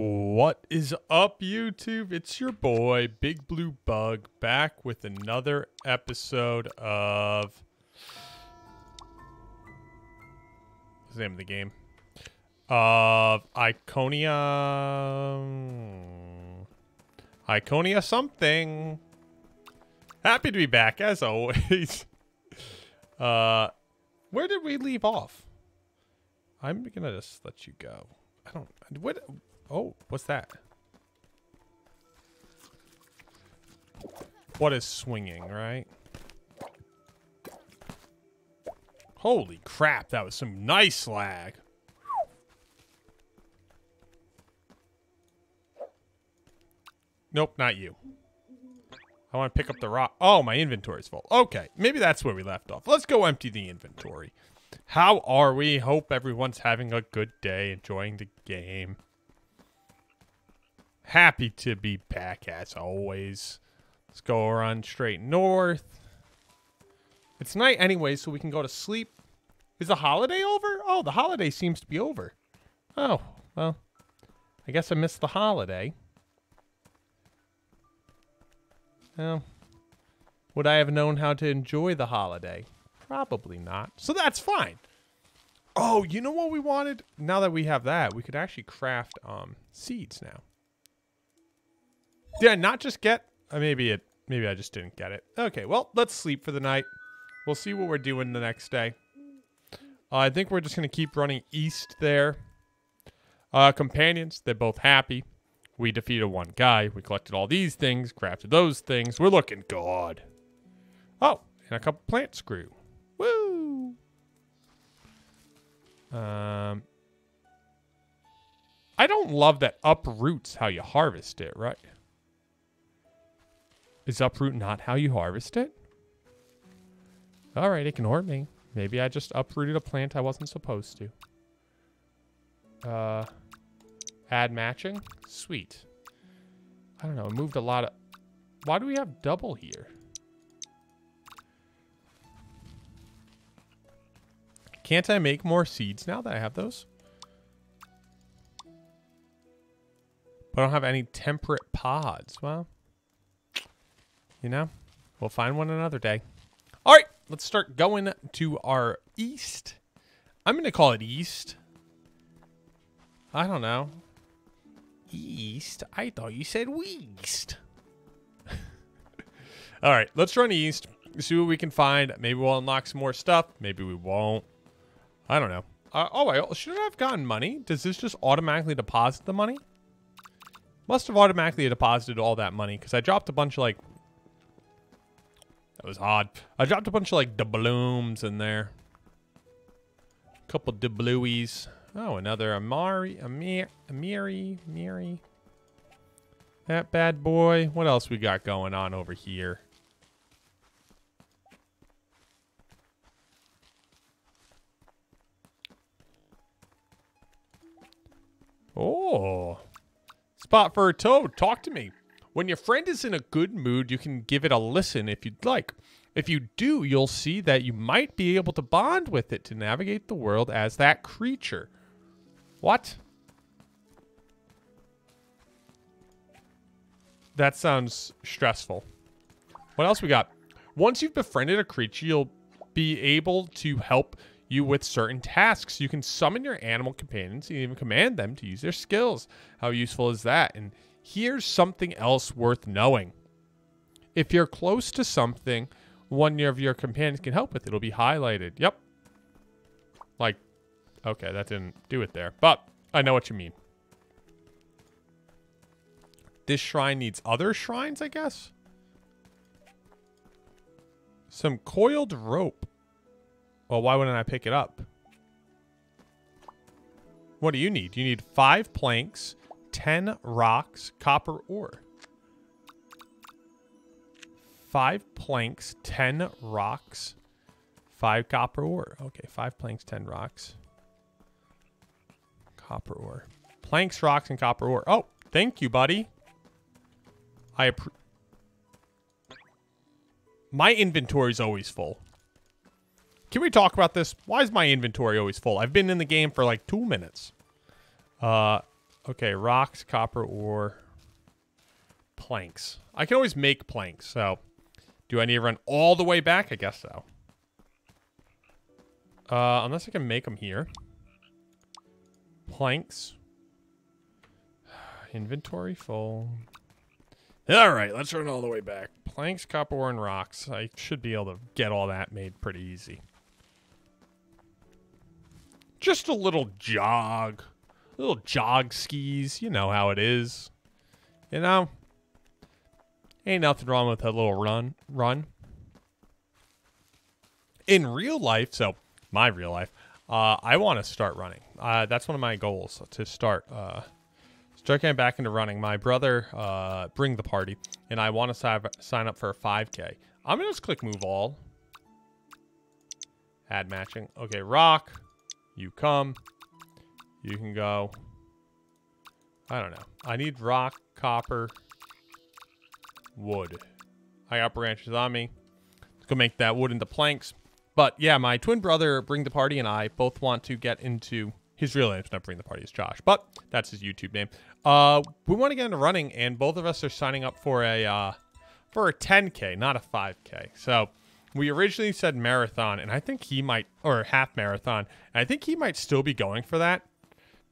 What is up, YouTube? It's your boy, Big Blue Bug, back with another episode of. What's the name of the game? Of Iconia. Iconia something. Happy to be back, as always. uh, where did we leave off? I'm gonna just let you go. I don't. What? Oh, what's that? What is swinging, right? Holy crap, that was some nice lag. Nope, not you. I want to pick up the rock. Oh, my inventory's full. Okay, maybe that's where we left off. Let's go empty the inventory. How are we? Hope everyone's having a good day, enjoying the game. Happy to be back as always. Let's go run straight north. It's night anyway, so we can go to sleep. Is the holiday over? Oh, the holiday seems to be over. Oh, well, I guess I missed the holiday. Well, would I have known how to enjoy the holiday? Probably not. So that's fine. Oh, you know what we wanted? Now that we have that, we could actually craft um, seeds now. Did I not just get? Uh, maybe it. Maybe I just didn't get it. Okay, well, let's sleep for the night. We'll see what we're doing the next day. Uh, I think we're just going to keep running east there. Uh, companions, they're both happy. We defeated one guy. We collected all these things, crafted those things. We're looking good. Oh, and a couple plants grew. Woo! Um, I don't love that uproots how you harvest it, right? Is uproot not how you harvest it? All right, ignore me. Maybe I just uprooted a plant I wasn't supposed to. Uh, add matching? Sweet. I don't know. It moved a lot of... Why do we have double here? Can't I make more seeds now that I have those? But I don't have any temperate pods. Well, you know, we'll find one another day. All right, let's start going to our east. I'm going to call it east. I don't know. East? I thought you said west. All right, let's run east. See what we can find. Maybe we'll unlock some more stuff. Maybe we won't. I don't know. Uh, oh, I should have gotten money. Does this just automatically deposit the money? Must have automatically deposited all that money because I dropped a bunch of like. That was odd. I dropped a bunch of like doubloons in there. A couple doubloies. Oh, another Amari, Amir, Amiri, Miri. That bad boy. What else we got going on over here? Oh. Spot for a toad. Talk to me. When your friend is in a good mood, you can give it a listen if you'd like. If you do, you'll see that you might be able to bond with it to navigate the world as that creature. What? That sounds stressful. What else we got? Once you've befriended a creature, you'll be able to help you with certain tasks. You can summon your animal companions and even command them to use their skills. How useful is that? And here's something else worth knowing. If you're close to something one of your companions can help with, it'll be highlighted. Yep. Like, okay, that didn't do it there, but I know what you mean. This shrine needs other shrines, I guess? Some coiled rope. Well, why wouldn't I pick it up? What do you need? You need five planks, ten rocks, copper ore. Five planks, ten rocks, five copper ore. Okay, five planks, ten rocks. Copper ore. Planks, rocks, and copper ore. Oh, thank you, buddy. I appre- My inventory's always full. Can we talk about this? Why is my inventory always full? I've been in the game for like two minutes. Uh, Okay, rocks, copper ore, planks. I can always make planks, so do I need to run all the way back? I guess so. Uh, unless I can make them here. Planks. Inventory full. All right, let's run all the way back. Planks, copper ore, and rocks. I should be able to get all that made pretty easy. Just a little jog. Little jog skis. You know how it is. You know? Ain't nothing wrong with a little run. Run. In real life, so my real life, uh, I want to start running. Uh, that's one of my goals to start. Uh, start getting back into running. My brother, uh, bring the party, and I want to sign up for a 5K. I'm gonna just click move all. Add matching. Okay, rock. You come. You can go. I don't know. I need rock, copper, wood. I got branches on me. Let's go make that wood into planks. But yeah, my twin brother, Bring the Party, and I both want to get into his real name's not Bring the Party, it's Josh, but that's his YouTube name. Uh, we want to get into running, and both of us are signing up for a uh, for a 10k, not a 5k. So we originally said marathon, and I think he might, or half marathon, and I think he might still be going for that.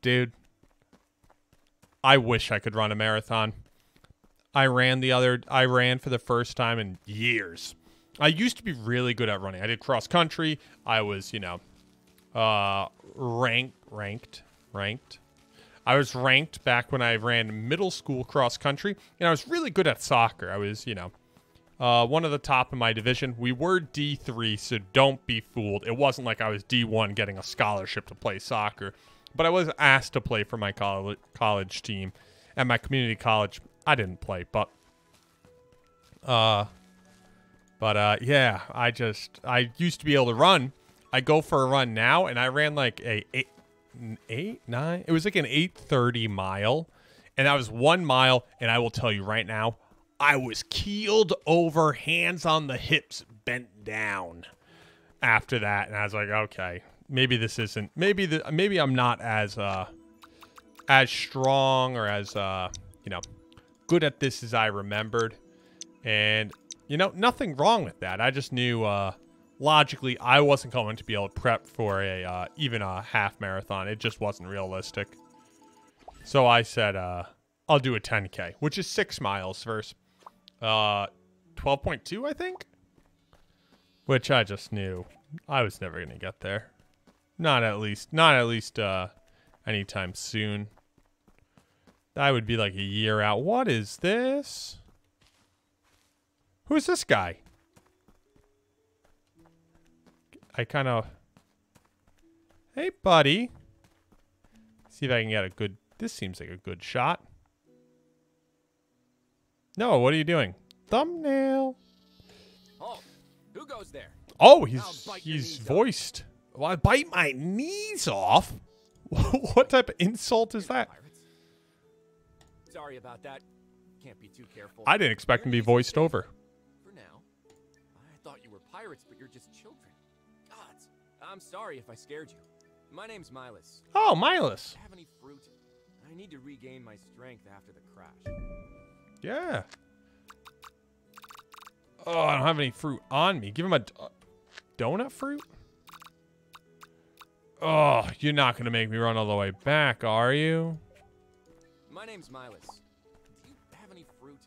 Dude, I wish I could run a marathon. I ran the other, I ran for the first time in years. I used to be really good at running. I did cross country. I was, you know, uh, ranked, ranked, ranked. I was ranked back when I ran middle school cross country, and I was really good at soccer. I was, you know, uh, one of the top in my division. We were D3, so don't be fooled. It wasn't like I was D1 getting a scholarship to play soccer, but I was asked to play for my college college team at my community college. I didn't play, but uh, but uh, yeah, I just I used to be able to run. I go for a run now, and I ran like a eight, eight nine. It was like an eight thirty mile, and that was one mile. And I will tell you right now, I was keeled over, hands on the hips, bent down after that. And I was like, okay, maybe this isn't, maybe the, maybe I'm not as, uh, as strong or as, uh, you know, good at this as I remembered. And, you know, nothing wrong with that. I just knew, uh, logically I wasn't going to be able to prep for a, uh, even a half marathon. It just wasn't realistic. So I said, uh, I'll do a 10K, which is six miles first. Uh, 12.2, I think? Which I just knew I was never going to get there. Not at least, not at least, uh, anytime soon. That would be like a year out. What is this? Who's this guy? I kind of... Hey, buddy. See if I can get a good... This seems like a good shot. No, what are you doing? Thumbnail. Oh, who goes there? Oh, he's he's voiced. Well, I bite my knees off. what type of insult is that? Sorry about that. Can't be too careful. I didn't expect him to be voiced over. For now. I thought you were pirates, but you're just children. Gods. I'm sorry if I scared you. My name's Milas. Oh, Milas. Have any fruit? I need to regain my strength after the crash. Yeah. Oh, I don't have any fruit on me. Give him a uh, donut fruit? Oh, you're not going to make me run all the way back, are you? My name's Milas. Do you have any fruit?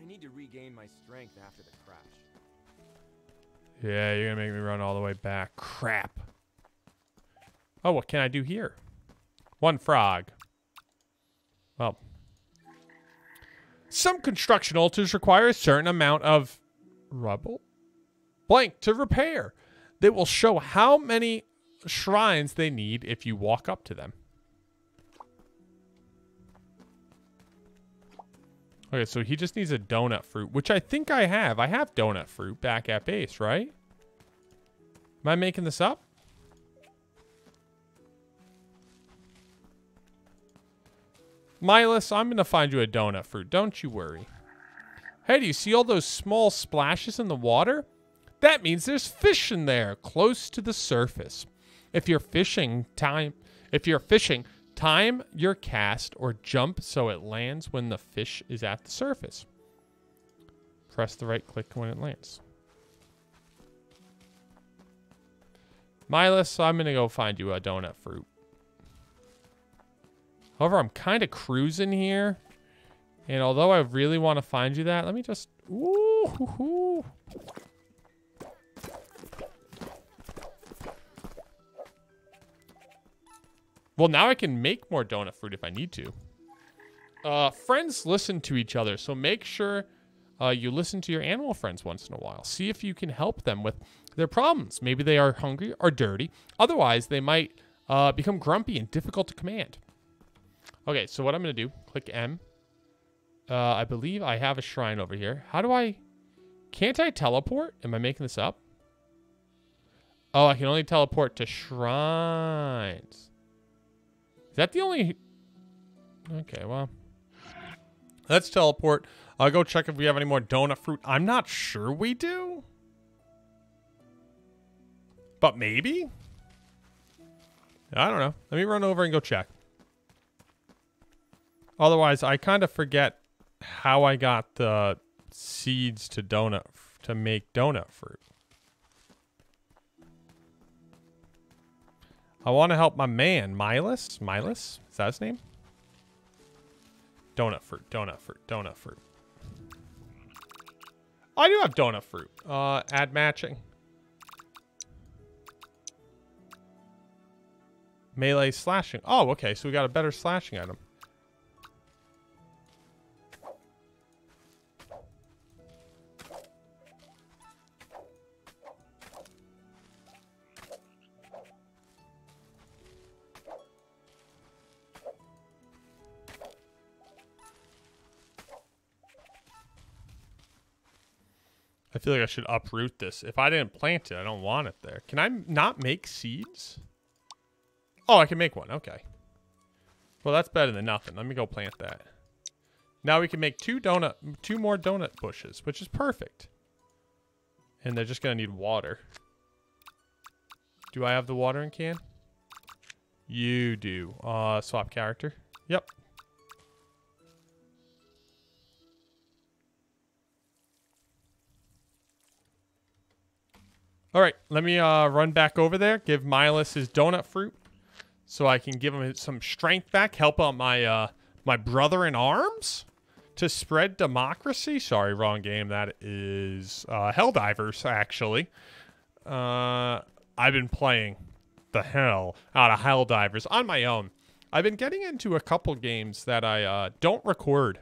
I need to regain my strength after the crash. Yeah, you're going to make me run all the way back. Crap. Oh, what can I do here? One frog. Well, some construction altars require a certain amount of rubble blank to repair. They will show how many shrines they need if you walk up to them. Okay, so he just needs a donut fruit, which I think I have. I have donut fruit back at base, right? Am I making this up? Milas, I'm going to find you a donut fruit. Don't you worry. Hey, do you see all those small splashes in the water? That means there's fish in there, close to the surface. If you're fishing time, if you're fishing, Time your cast or jump so it lands when the fish is at the surface. Press the right click when it lands. Milas, I'm going to go find you a donut fruit. However, I'm kind of cruising here. And although I really want to find you that, let me just... Ooh, hoo, hoo. Well, now I can make more donut fruit if I need to. Uh, friends listen to each other, so make sure uh, you listen to your animal friends once in a while. See if you can help them with their problems. Maybe they are hungry or dirty. Otherwise, they might uh, become grumpy and difficult to command. Okay, so what I'm going to do, click M. Uh, I believe I have a shrine over here. How do I... Can't I teleport? Am I making this up? Oh, I can only teleport to shrines. Is that the only... Okay, well... Let's teleport. I'll go check if we have any more donut fruit. I'm not sure we do. But maybe? I don't know. Let me run over and go check. Otherwise, I kind of forget how I got the seeds to donut to make donut fruit. I want to help my man, Milas. Milas? Is that his name? Donut fruit, donut fruit, donut fruit. I do have donut fruit. Uh, add matching. Melee slashing. Oh, okay. So we got a better slashing item. Feel like I should uproot this. If I didn't plant it, I don't want it there. Can I not make seeds? Oh, I can make one. Okay. Well, that's better than nothing. Let me go plant that. Now we can make two donut, two more donut bushes, which is perfect. And they're just going to need water. Do I have the watering can? You do. Uh, swap character. Yep. All right, let me uh, run back over there, give Milas his donut fruit so I can give him some strength back, help out my uh, my brother in arms to spread democracy. Sorry, wrong game. That is uh, Helldivers, actually. Uh, I've been playing the hell out of Helldivers on my own. I've been getting into a couple games that I uh, don't record,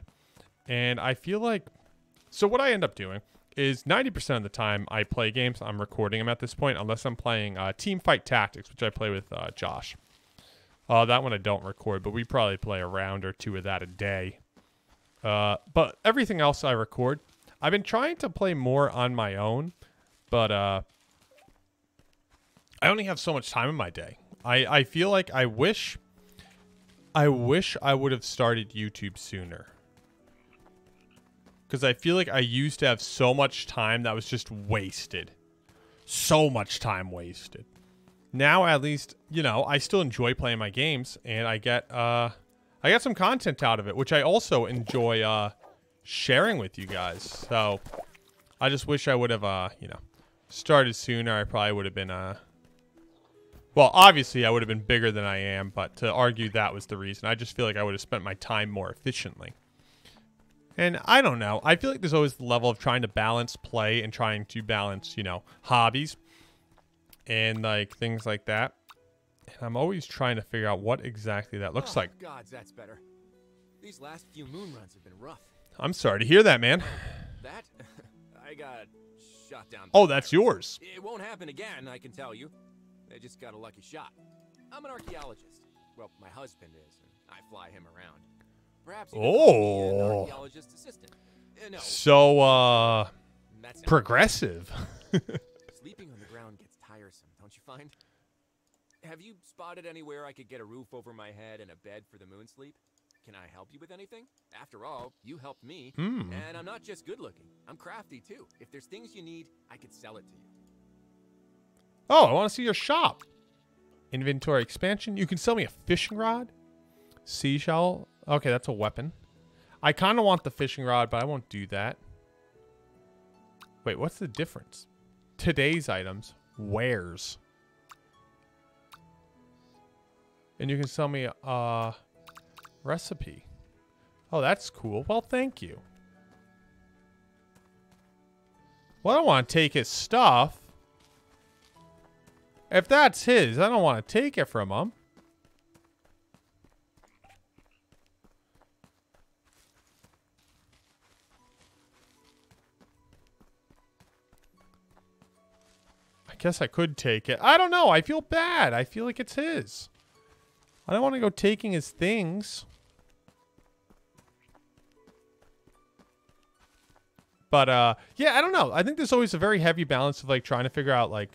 and I feel like... So what I end up doing is 90% of the time I play games, I'm recording them at this point, unless I'm playing uh, Team Fight Tactics, which I play with uh, Josh. Uh, that one I don't record, but we probably play a round or two of that a day. Uh, but everything else I record. I've been trying to play more on my own, but uh, I only have so much time in my day. I, I feel like I wish I wish I would have started YouTube sooner because I feel like I used to have so much time that was just wasted. So much time wasted. Now at least, you know, I still enjoy playing my games and I get uh I get some content out of it, which I also enjoy uh sharing with you guys. So I just wish I would have uh, you know, started sooner. I probably would have been uh well, obviously I would have been bigger than I am, but to argue that was the reason, I just feel like I would have spent my time more efficiently. And I don't know. I feel like there's always the level of trying to balance play and trying to balance, you know, hobbies and like things like that. And I'm always trying to figure out what exactly that looks oh, like. Gods, that's better. These last few moon runs have been rough. I'm sorry to hear that, man. That I got shot down. Oh, that's yours. It won't happen again, I can tell you. I just got a lucky shot. I'm an archaeologist. Well, my husband is, and I fly him around. Oh. archaeologist assistant. Uh, no, So uh that's progressive. Sleeping on the ground gets tiresome, don't you find? Have you spotted anywhere I could get a roof over my head and a bed for the moon sleep? Can I help you with anything? After all, you helped me, Hmm. and I'm not just good looking. I'm crafty too. If there's things you need, I could sell it to you. Oh, I want to see your shop. Inventory expansion. You can sell me a fishing rod. Seashell. Okay, that's a weapon. I kind of want the fishing rod, but I won't do that. Wait, what's the difference? Today's items. Wares. And you can sell me a uh, recipe. Oh, that's cool. Well, thank you. Well, I don't want to take his stuff. If that's his, I don't want to take it from him. Guess I could take it. I don't know. I feel bad. I feel like it's his. I don't want to go taking his things. But uh yeah, I don't know. I think there's always a very heavy balance of like trying to figure out like,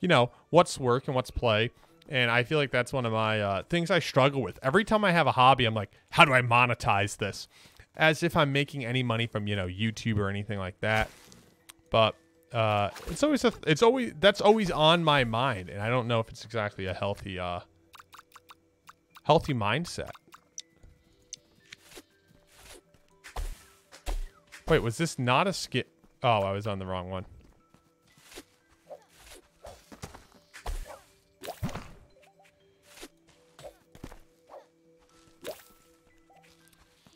you know, what's work and what's play. And I feel like that's one of my uh, things I struggle with. Every time I have a hobby, I'm like, how do I monetize this? As if I'm making any money from, you know, YouTube or anything like that. But uh, it's always a, it's always that's always on my mind, and I don't know if it's exactly a healthy uh, healthy mindset. Wait, was this not a skip? Oh, I was on the wrong one.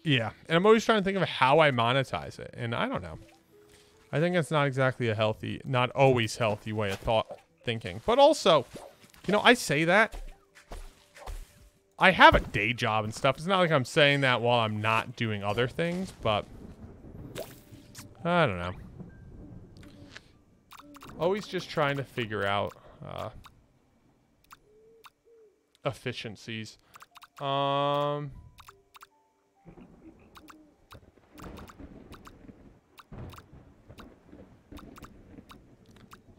Yeah, and I'm always trying to think of how I monetize it, and I don't know. I think it's not exactly a healthy, not always healthy way of thought thinking. But also, you know, I say that. I have a day job and stuff. It's not like I'm saying that while I'm not doing other things, but I don't know. Always just trying to figure out uh, efficiencies. Um,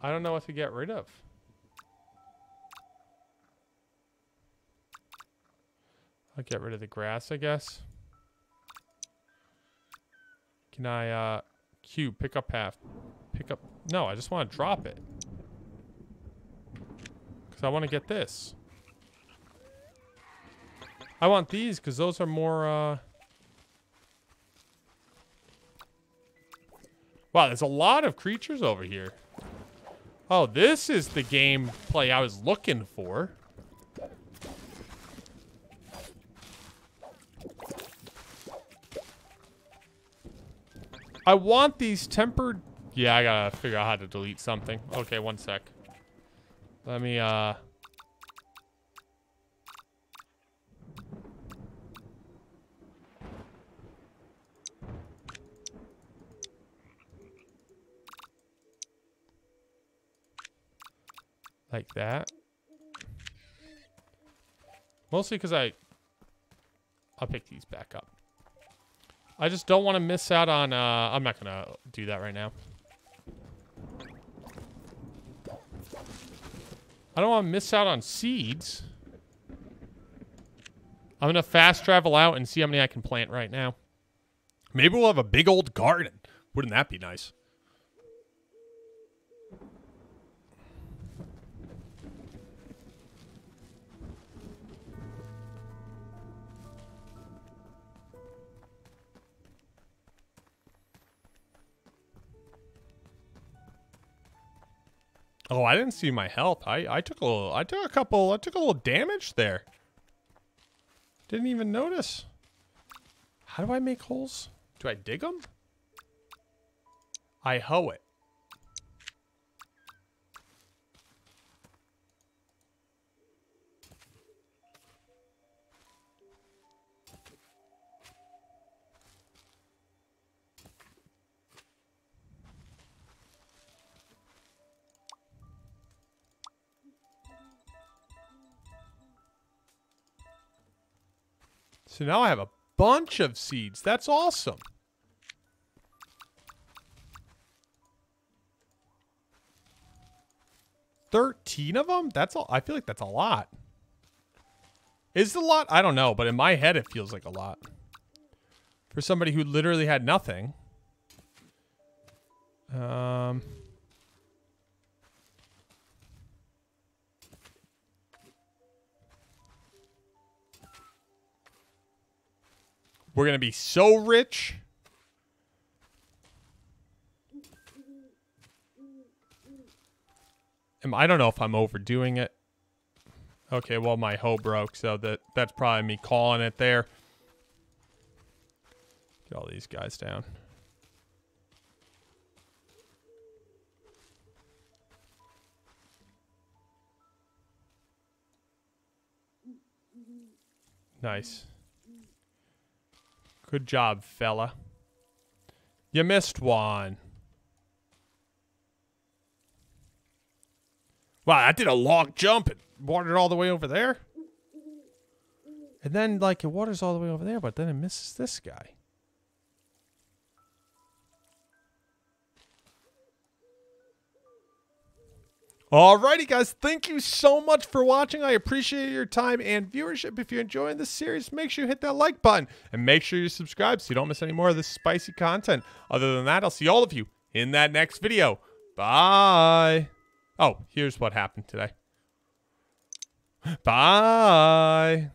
I don't know what to get rid of. I'll get rid of the grass, I guess. Can I, uh, Q, pick up half. Pick up, no, I just want to drop it. Because I want to get this. I want these because those are more, uh... Wow, there's a lot of creatures over here. Oh, this is the gameplay I was looking for. I want these tempered... Yeah, I gotta figure out how to delete something. Okay, one sec. Let me, uh... Like that. Mostly because I... I'll pick these back up. I just don't want to miss out on... Uh, I'm not going to do that right now. I don't want to miss out on seeds. I'm going to fast travel out and see how many I can plant right now. Maybe we'll have a big old garden. Wouldn't that be nice? Oh, I didn't see my health. I I took a little. I took a couple. I took a little damage there. Didn't even notice. How do I make holes? Do I dig them? I hoe it. So now I have a bunch of seeds. That's awesome. Thirteen of them? That's all. I feel like that's a lot. Is it a lot? I don't know, but in my head it feels like a lot. For somebody who literally had nothing. Um... We're going to be so rich. I don't know if I'm overdoing it. Okay, well, my hoe broke, so that that's probably me calling it there. Get all these guys down. Nice. Good job, fella. You missed one. Wow, I did a long jump and watered all the way over there. And then, like, it waters all the way over there, but then it misses this guy. Alrighty, guys. Thank you so much for watching. I appreciate your time and viewership. If you're enjoying this series, make sure you hit that like button and make sure you subscribe so you don't miss any more of this spicy content. Other than that, I'll see all of you in that next video. Bye. Oh, here's what happened today. Bye.